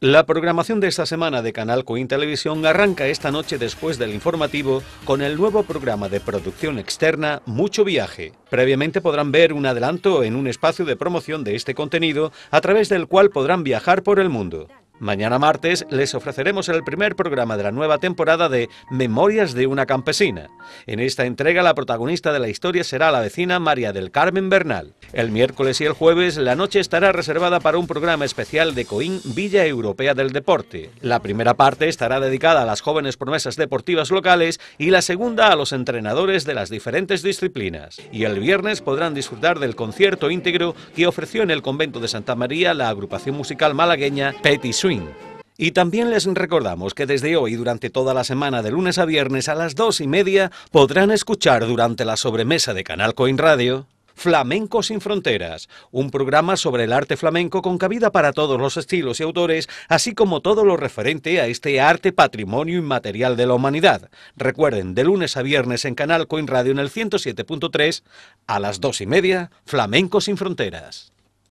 La programación de esta semana de Canal Coin Televisión arranca esta noche después del informativo con el nuevo programa de producción externa Mucho Viaje. Previamente podrán ver un adelanto en un espacio de promoción de este contenido a través del cual podrán viajar por el mundo. Mañana martes les ofreceremos el primer programa de la nueva temporada de Memorias de una campesina. En esta entrega la protagonista de la historia será la vecina María del Carmen Bernal. El miércoles y el jueves la noche estará reservada para un programa especial de Coín Villa Europea del Deporte. La primera parte estará dedicada a las jóvenes promesas deportivas locales y la segunda a los entrenadores de las diferentes disciplinas. Y el viernes podrán disfrutar del concierto íntegro que ofreció en el convento de Santa María la agrupación musical malagueña Petit Y también les recordamos que desde hoy, durante toda la semana, de lunes a viernes a las dos y media, podrán escuchar durante la sobremesa de Canal Coin Radio Flamenco sin Fronteras, un programa sobre el arte flamenco con cabida para todos los estilos y autores, así como todo lo referente a este arte patrimonio inmaterial de la humanidad. Recuerden, de lunes a viernes en Canal Coin Radio en el 107.3, a las dos y media, Flamenco sin Fronteras.